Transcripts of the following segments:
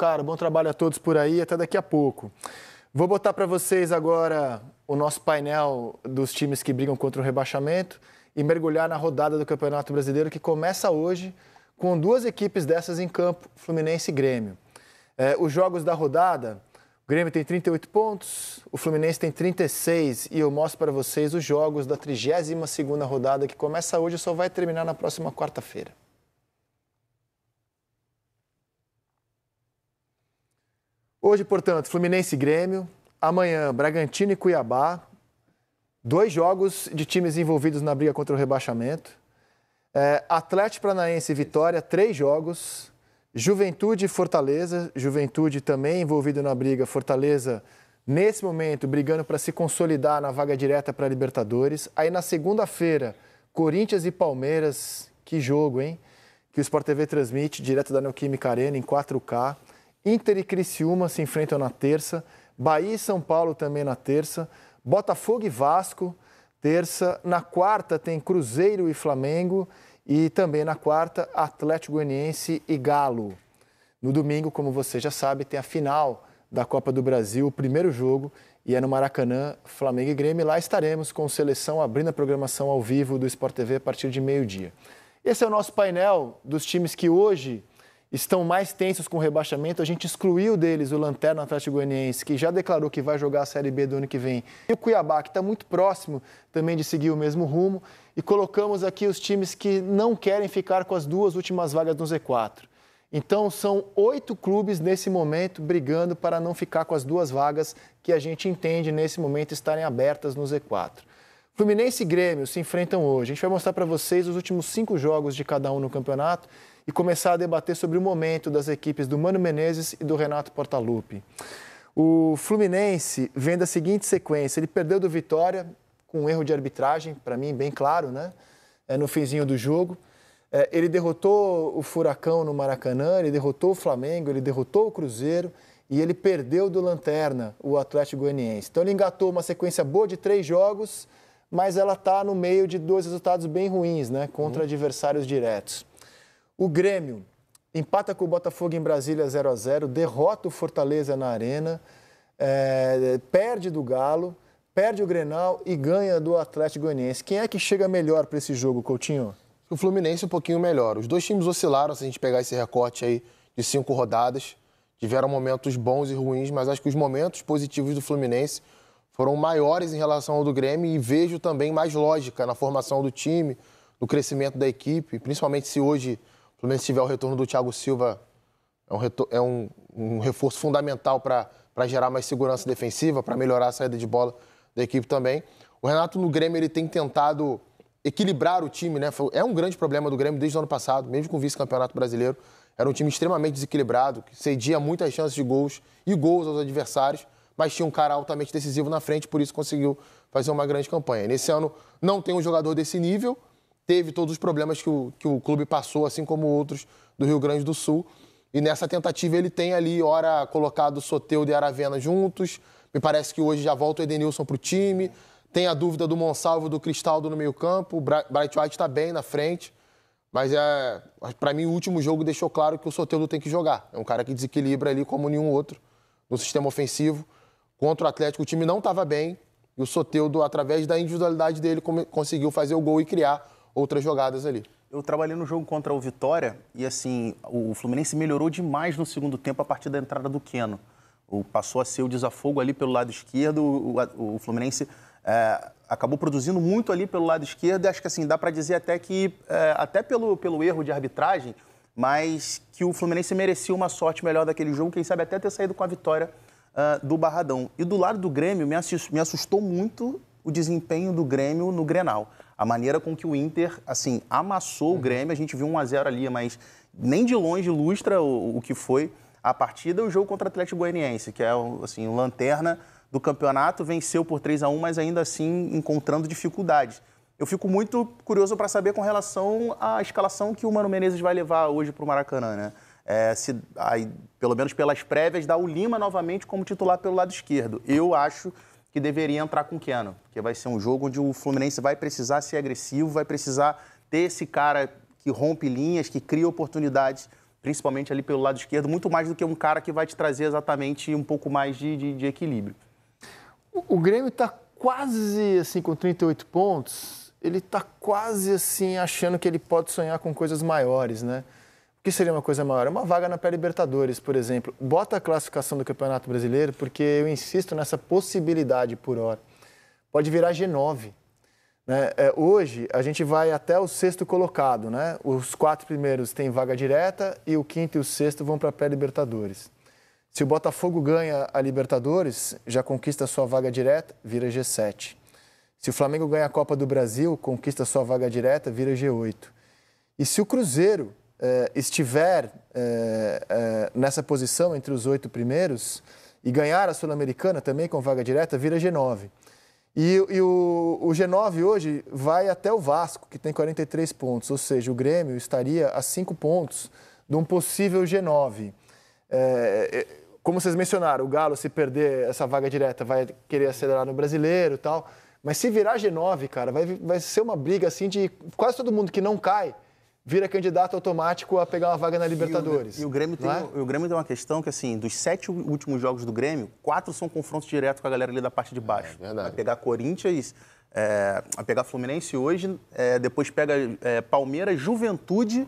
Cara, bom trabalho a todos por aí, até daqui a pouco. Vou botar para vocês agora o nosso painel dos times que brigam contra o rebaixamento e mergulhar na rodada do Campeonato Brasileiro que começa hoje com duas equipes dessas em campo, Fluminense e Grêmio. É, os jogos da rodada, o Grêmio tem 38 pontos, o Fluminense tem 36 e eu mostro para vocês os jogos da 32ª rodada que começa hoje e só vai terminar na próxima quarta-feira. Hoje, portanto, Fluminense e Grêmio, amanhã Bragantino e Cuiabá, dois jogos de times envolvidos na briga contra o rebaixamento. É, Atlético Paranaense e Vitória, três jogos. Juventude e Fortaleza, Juventude também envolvido na briga, Fortaleza nesse momento brigando para se consolidar na vaga direta para a Libertadores. Aí na segunda-feira, Corinthians e Palmeiras, que jogo, hein? Que o Sport TV transmite direto da Neoquímica Arena em 4K. Inter e Criciúma se enfrentam na terça. Bahia e São Paulo também na terça. Botafogo e Vasco, terça. Na quarta tem Cruzeiro e Flamengo. E também na quarta, Atlético Goianiense e Galo. No domingo, como você já sabe, tem a final da Copa do Brasil, o primeiro jogo, e é no Maracanã, Flamengo e Grêmio. Lá estaremos com seleção abrindo a programação ao vivo do Sport TV a partir de meio-dia. Esse é o nosso painel dos times que hoje estão mais tensos com o rebaixamento. A gente excluiu deles o Lanterna Atlético Goianiense, que já declarou que vai jogar a Série B do ano que vem, e o Cuiabá, que está muito próximo também de seguir o mesmo rumo. E colocamos aqui os times que não querem ficar com as duas últimas vagas no Z4. Então, são oito clubes nesse momento brigando para não ficar com as duas vagas que a gente entende nesse momento estarem abertas no Z4. Fluminense e Grêmio se enfrentam hoje. A gente vai mostrar para vocês os últimos cinco jogos de cada um no campeonato e começar a debater sobre o momento das equipes do Mano Menezes e do Renato Portaluppi. O Fluminense vem da seguinte sequência: ele perdeu do Vitória com um erro de arbitragem, para mim bem claro, né? É, no finzinho do jogo. É, ele derrotou o Furacão no Maracanã, ele derrotou o Flamengo, ele derrotou o Cruzeiro e ele perdeu do Lanterna, o Atlético Goianiense. Então ele engatou uma sequência boa de três jogos, mas ela está no meio de dois resultados bem ruins, né? Contra uhum. adversários diretos. O Grêmio empata com o Botafogo em Brasília 0 a 0 derrota o Fortaleza na Arena, é, perde do Galo, perde o Grenal e ganha do Atlético Goianiense. Quem é que chega melhor para esse jogo, Coutinho? O Fluminense um pouquinho melhor. Os dois times oscilaram, se a gente pegar esse recorte aí de cinco rodadas. Tiveram momentos bons e ruins, mas acho que os momentos positivos do Fluminense foram maiores em relação ao do Grêmio e vejo também mais lógica na formação do time, no crescimento da equipe, principalmente se hoje o Fluminense tiver o retorno do Thiago Silva, é um, é um, um reforço fundamental para gerar mais segurança defensiva, para melhorar a saída de bola da equipe também. O Renato no Grêmio ele tem tentado equilibrar o time, né? É um grande problema do Grêmio desde o ano passado, mesmo com o vice-campeonato brasileiro. Era um time extremamente desequilibrado, que cedia muitas chances de gols e gols aos adversários, mas tinha um cara altamente decisivo na frente, por isso conseguiu fazer uma grande campanha. Nesse ano não tem um jogador desse nível, teve todos os problemas que o, que o clube passou, assim como outros do Rio Grande do Sul. E nessa tentativa ele tem ali, ora, colocado Soteudo e Aravena juntos. Me parece que hoje já volta o Edenilson para o time. Tem a dúvida do Monsalvo do Cristaldo no meio campo. O Bright White está bem na frente. Mas é, para mim o último jogo deixou claro que o Soteudo tem que jogar. É um cara que desequilibra ali como nenhum outro no sistema ofensivo. Contra o Atlético o time não estava bem. E o Soteudo, através da individualidade dele, conseguiu fazer o gol e criar outras jogadas ali. Eu trabalhei no jogo contra o Vitória e, assim, o Fluminense melhorou demais no segundo tempo a partir da entrada do Queno. O, passou a ser o desafogo ali pelo lado esquerdo, o, o Fluminense é, acabou produzindo muito ali pelo lado esquerdo e acho que, assim, dá para dizer até que, é, até pelo, pelo erro de arbitragem, mas que o Fluminense merecia uma sorte melhor daquele jogo, quem sabe até ter saído com a vitória uh, do Barradão. E do lado do Grêmio, me assustou muito o desempenho do Grêmio no Grenal a maneira com que o Inter, assim, amassou o uhum. Grêmio, a gente viu um a 0 ali, mas nem de longe ilustra o, o que foi a partida, o jogo contra o Atlético Goianiense, que é, assim, o lanterna do campeonato, venceu por 3 a 1 mas ainda assim encontrando dificuldades. Eu fico muito curioso para saber com relação à escalação que o Mano Menezes vai levar hoje para o Maracanã, né? É, se, aí, pelo menos pelas prévias, dá o Lima novamente como titular pelo lado esquerdo. Eu acho que deveria entrar com o Keno, porque vai ser um jogo onde o Fluminense vai precisar ser agressivo, vai precisar ter esse cara que rompe linhas, que cria oportunidades principalmente ali pelo lado esquerdo, muito mais do que um cara que vai te trazer exatamente um pouco mais de, de, de equilíbrio. O, o Grêmio está quase assim com 38 pontos, ele está quase assim achando que ele pode sonhar com coisas maiores, né? O que seria uma coisa maior? Uma vaga na pré-Libertadores, por exemplo. Bota a classificação do Campeonato Brasileiro, porque eu insisto nessa possibilidade por hora. Pode virar G9. Né? É, hoje, a gente vai até o sexto colocado. Né? Os quatro primeiros têm vaga direta e o quinto e o sexto vão para a pré-Libertadores. Se o Botafogo ganha a Libertadores, já conquista sua vaga direta, vira G7. Se o Flamengo ganha a Copa do Brasil, conquista sua vaga direta, vira G8. E se o Cruzeiro estiver eh, eh, nessa posição entre os oito primeiros e ganhar a Sul-Americana também com vaga direta, vira G9. E, e o, o, G9 hoje vai até o Vasco, que tem 43 pontos, ou seja, o Grêmio estaria a cinco pontos de um possível G9. É, como vocês mencionaram, o Galo, se perder essa vaga direta, vai querer acelerar no brasileiro e tal. Mas se virar G9, cara, vai, vai ser uma briga assim de quase todo mundo que não cai vira candidato automático a pegar uma vaga na Libertadores. E o, e o Grêmio, tem, é? o Grêmio tem uma questão que, assim, dos sete últimos jogos do Grêmio, quatro são confrontos diretos com a galera ali da parte de baixo. É, vai pegar Corinthians, é, vai pegar Fluminense hoje, é, depois pega é, Palmeiras, Juventude,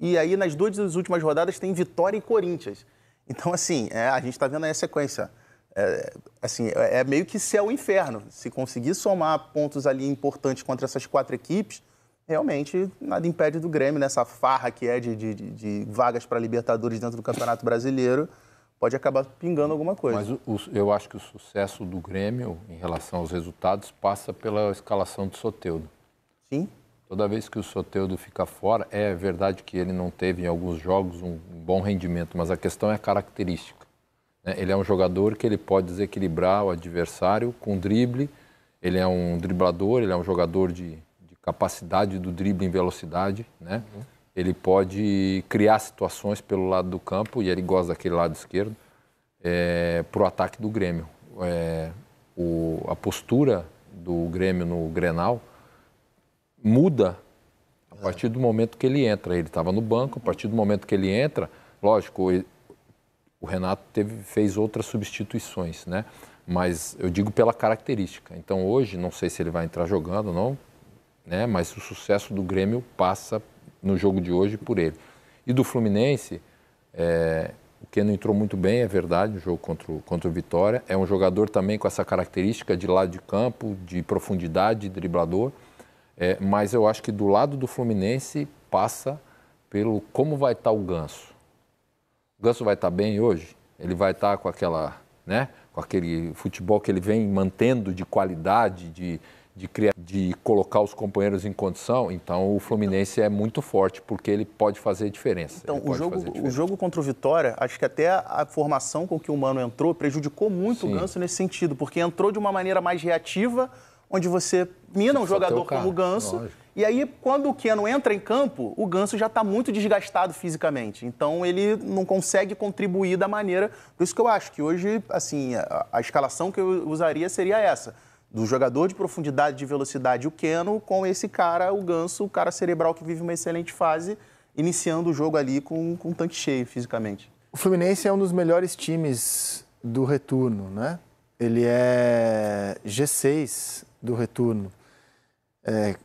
e aí nas duas últimas rodadas tem Vitória e Corinthians. Então, assim, é, a gente está vendo aí a sequência. É, assim, é meio que céu e inferno. Se conseguir somar pontos ali importantes contra essas quatro equipes, realmente nada impede do Grêmio, nessa farra que é de, de, de vagas para Libertadores dentro do Campeonato Brasileiro, pode acabar pingando alguma coisa. Mas o, o, eu acho que o sucesso do Grêmio em relação aos resultados passa pela escalação do Soteudo. Sim. Toda vez que o Soteudo fica fora, é verdade que ele não teve em alguns jogos um, bom rendimento, mas a questão é a característica. Né? Ele é um jogador que ele pode desequilibrar o adversário com drible, ele é um driblador, ele é um jogador de, capacidade do drible em velocidade, né? Uhum. Ele pode criar situações pelo lado do campo, e ele gosta daquele lado esquerdo, é, para o ataque do Grêmio. É, o, a postura do Grêmio no Grenal muda a partir do momento que ele entra. Ele estava no banco, a partir do momento que ele entra, lógico, o Renato teve, fez outras substituições, né? Mas eu digo pela característica. Então hoje, não sei se ele vai entrar jogando, não, né? mas o sucesso do Grêmio passa no jogo de hoje por ele. E do Fluminense, é, o Keno entrou muito bem, é verdade, no jogo contra o, contra o Vitória. É um jogador também com essa característica de lado de campo, de profundidade, de driblador. É, mas eu acho que do lado do Fluminense passa pelo como vai estar o Ganso. O Ganso vai estar bem hoje? Ele vai estar com aquela, né, com aquele futebol que ele vem mantendo de qualidade, de, de, criar, de colocar os companheiros em condição, então o Fluminense é muito forte, porque ele pode fazer diferença. Então, o jogo, diferença. o jogo contra o Vitória, acho que até a formação com que o Mano entrou prejudicou muito Sim. o Ganso nesse sentido, porque entrou de uma maneira mais reativa, onde você mina um jogador como o Ganso, Lógico. e aí quando o Keno entra em campo, o Ganso já está muito desgastado fisicamente, então ele não consegue contribuir da maneira... Por isso que eu acho que hoje, assim, a, a escalação que eu usaria seria essa do jogador de profundidade, de velocidade, o Keno, com esse cara, o Ganso, o cara cerebral que vive uma excelente fase, iniciando o jogo ali com, com um tanque cheio fisicamente. O Fluminense é um dos melhores times do retorno, né? Ele é G6 do retorno. É,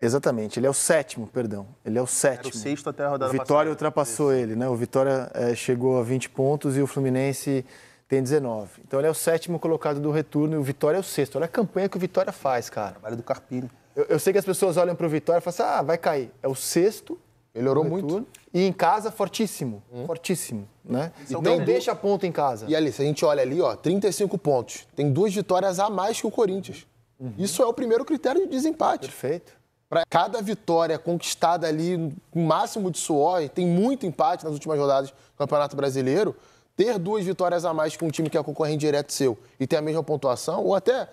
exatamente, ele é o sétimo, perdão. Ele é o sétimo. Era o sexto até a rodada O Vitória passada. ultrapassou Isso. ele, né? O Vitória é, chegou a 20 pontos e o Fluminense tem 19. Então ele é o sétimo colocado do retorno e o Vitória é o sexto. Olha a campanha que o Vitória faz, cara. Trabalho do Carpini. Eu, eu sei que as pessoas olham para o Vitória e falam assim, ah, vai cair. É o sexto. Melhorou muito. E em casa, fortíssimo. Hum. Fortíssimo, né? Então não deixa ponto em casa. E ali, se a gente olha ali, ó, 35 pontos. Tem duas vitórias a mais que o Corinthians. Uhum. Isso é o primeiro critério de desempate. Perfeito. Para cada vitória conquistada ali, o máximo de suor, tem muito empate nas últimas rodadas do Campeonato Brasileiro, ter duas vitórias a mais que um time que é concorrente direto seu e ter a mesma pontuação, ou até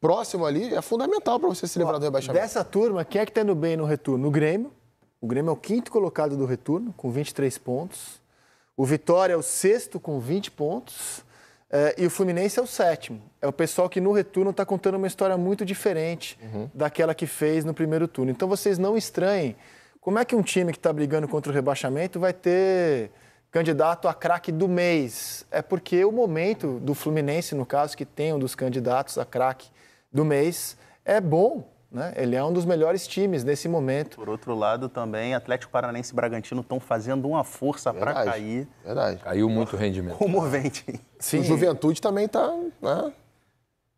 próximo ali, é fundamental para você se livrar do rebaixamento. Dessa turma, quem é que está indo bem no retorno? O Grêmio. O Grêmio é o quinto colocado do retorno, com 23 pontos. O Vitória é o sexto, com 20 pontos. É, e o Fluminense é o sétimo. É o pessoal que no retorno está contando uma história muito diferente uhum. daquela que fez no primeiro turno. Então vocês não estranhem Como é que um time que está brigando contra o rebaixamento vai ter candidato a craque do mês? É porque o momento do Fluminense, no caso, que tem um dos candidatos a craque do mês, é bom. Né? Ele é um dos melhores times nesse momento. Por outro lado, também Atlético Paranaense e Bragantino estão fazendo uma força para cair. Verdade. Caiu muito o rendimento. Comovente. Sim. O Juventude também está. Né?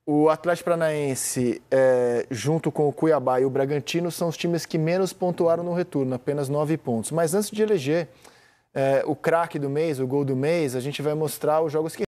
O Atlético Paranaense, é, junto com o Cuiabá e o Bragantino, são os times que menos pontuaram no retorno, apenas nove pontos. Mas antes de eleger é, o craque do mês, o gol do mês, a gente vai mostrar os jogos que